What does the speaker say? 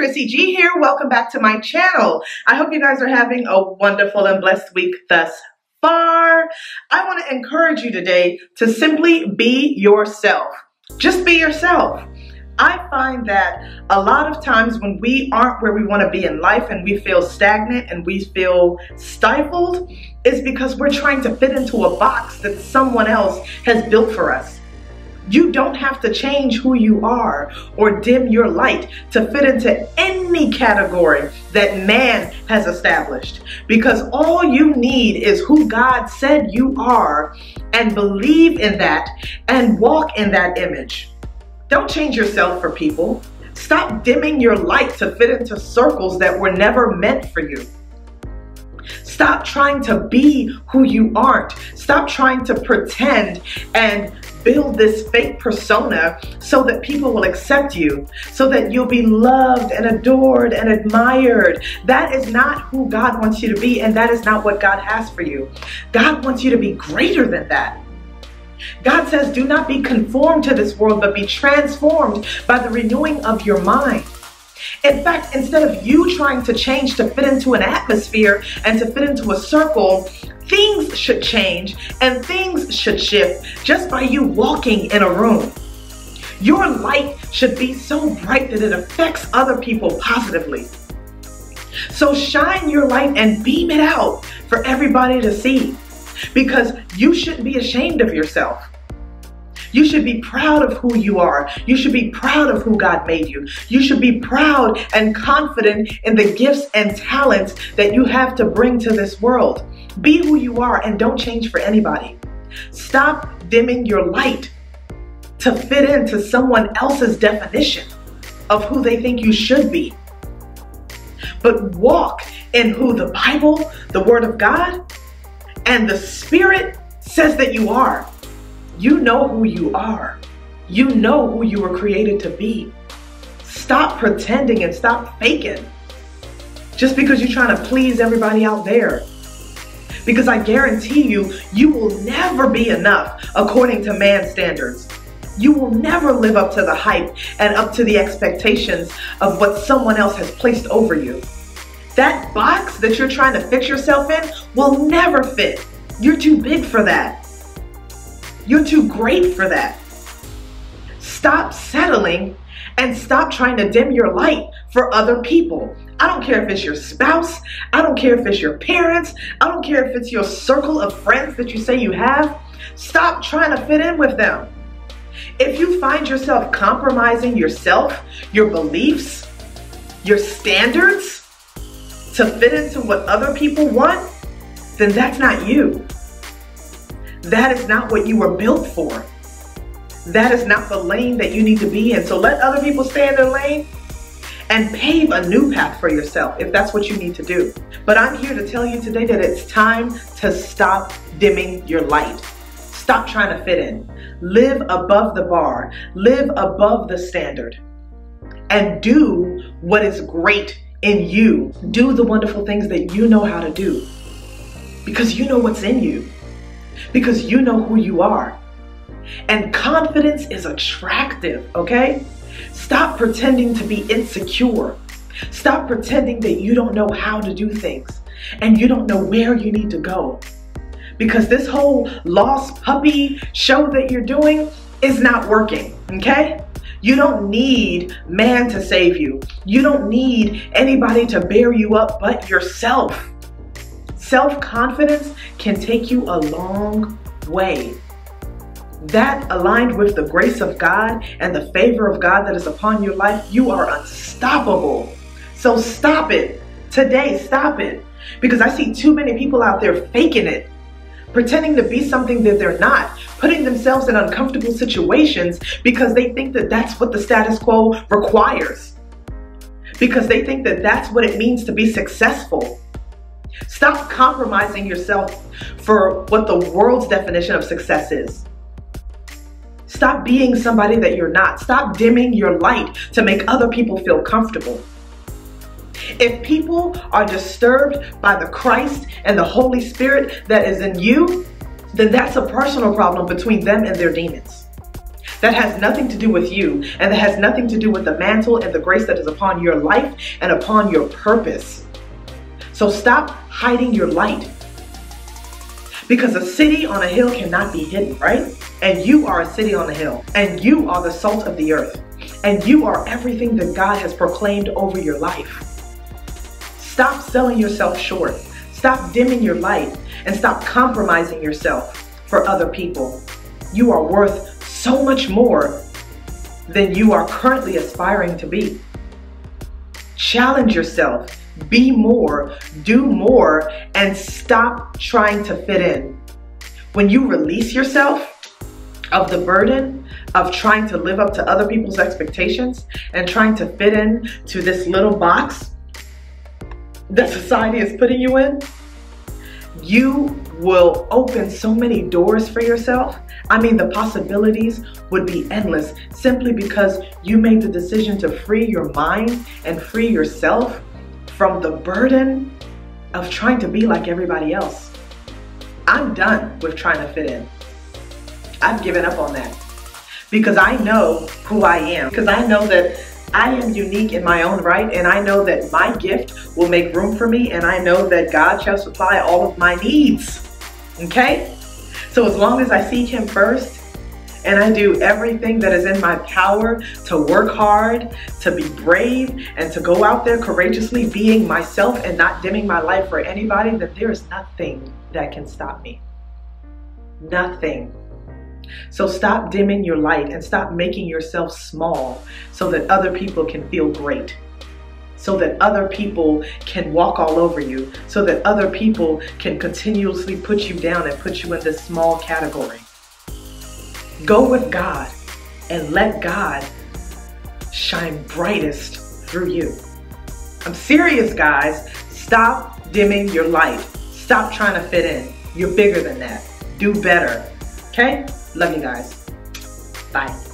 Chrissy G here. Welcome back to my channel. I hope you guys are having a wonderful and blessed week thus far. I want to encourage you today to simply be yourself. Just be yourself. I find that a lot of times when we aren't where we want to be in life and we feel stagnant and we feel stifled is because we're trying to fit into a box that someone else has built for us. You don't have to change who you are or dim your light to fit into any category that man has established because all you need is who God said you are and believe in that and walk in that image. Don't change yourself for people. Stop dimming your light to fit into circles that were never meant for you. Stop trying to be who you aren't. Stop trying to pretend and build this fake persona so that people will accept you, so that you'll be loved and adored and admired. That is not who God wants you to be, and that is not what God has for you. God wants you to be greater than that. God says, do not be conformed to this world, but be transformed by the renewing of your mind. In fact, instead of you trying to change to fit into an atmosphere and to fit into a circle, things should change and things should shift just by you walking in a room. Your light should be so bright that it affects other people positively. So shine your light and beam it out for everybody to see because you shouldn't be ashamed of yourself. You should be proud of who you are. You should be proud of who God made you. You should be proud and confident in the gifts and talents that you have to bring to this world. Be who you are and don't change for anybody. Stop dimming your light to fit into someone else's definition of who they think you should be. But walk in who the Bible, the Word of God, and the Spirit says that you are. You know who you are. You know who you were created to be. Stop pretending and stop faking just because you're trying to please everybody out there. Because I guarantee you, you will never be enough according to man's standards. You will never live up to the hype and up to the expectations of what someone else has placed over you. That box that you're trying to fix yourself in will never fit. You're too big for that. You're too great for that. Stop settling and stop trying to dim your light for other people. I don't care if it's your spouse. I don't care if it's your parents. I don't care if it's your circle of friends that you say you have. Stop trying to fit in with them. If you find yourself compromising yourself, your beliefs, your standards to fit into what other people want, then that's not you. That is not what you were built for. That is not the lane that you need to be in. So let other people stay in their lane and pave a new path for yourself if that's what you need to do. But I'm here to tell you today that it's time to stop dimming your light. Stop trying to fit in. Live above the bar. Live above the standard. And do what is great in you. Do the wonderful things that you know how to do. Because you know what's in you because you know who you are. And confidence is attractive, okay? Stop pretending to be insecure. Stop pretending that you don't know how to do things and you don't know where you need to go. Because this whole lost puppy show that you're doing is not working, okay? You don't need man to save you. You don't need anybody to bear you up but yourself. Self-confidence can take you a long way. That aligned with the grace of God and the favor of God that is upon your life, you are unstoppable. So stop it today. Stop it. Because I see too many people out there faking it, pretending to be something that they're not, putting themselves in uncomfortable situations because they think that that's what the status quo requires. Because they think that that's what it means to be successful. Stop compromising yourself for what the world's definition of success is. Stop being somebody that you're not. Stop dimming your light to make other people feel comfortable. If people are disturbed by the Christ and the Holy Spirit that is in you, then that's a personal problem between them and their demons. that has nothing to do with you and that has nothing to do with the mantle and the grace that is upon your life and upon your purpose. So stop hiding your light. Because a city on a hill cannot be hidden, right? And you are a city on a hill. And you are the salt of the earth. And you are everything that God has proclaimed over your life. Stop selling yourself short. Stop dimming your light and stop compromising yourself for other people. You are worth so much more than you are currently aspiring to be. Challenge yourself, be more, do more, and stop trying to fit in. When you release yourself of the burden of trying to live up to other people's expectations and trying to fit in to this little box that society is putting you in, you will open so many doors for yourself. I mean, the possibilities would be endless simply because you made the decision to free your mind and free yourself from the burden of trying to be like everybody else. I'm done with trying to fit in. I've given up on that because I know who I am, because I know that I am unique in my own right, and I know that my gift will make room for me, and I know that God shall supply all of my needs. Okay? So as long as I seek Him first, and I do everything that is in my power to work hard, to be brave, and to go out there courageously being myself and not dimming my light for anybody, that there is nothing that can stop me. Nothing. So stop dimming your light and stop making yourself small so that other people can feel great. So that other people can walk all over you. So that other people can continuously put you down and put you in this small category. Go with God and let God shine brightest through you. I'm serious, guys. Stop dimming your light. Stop trying to fit in. You're bigger than that. Do better. Okay? Love you guys. Bye.